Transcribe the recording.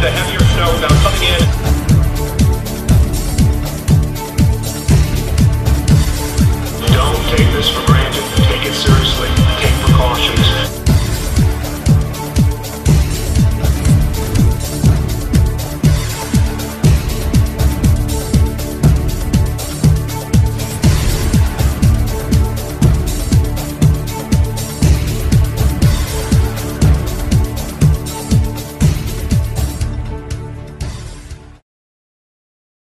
the heavier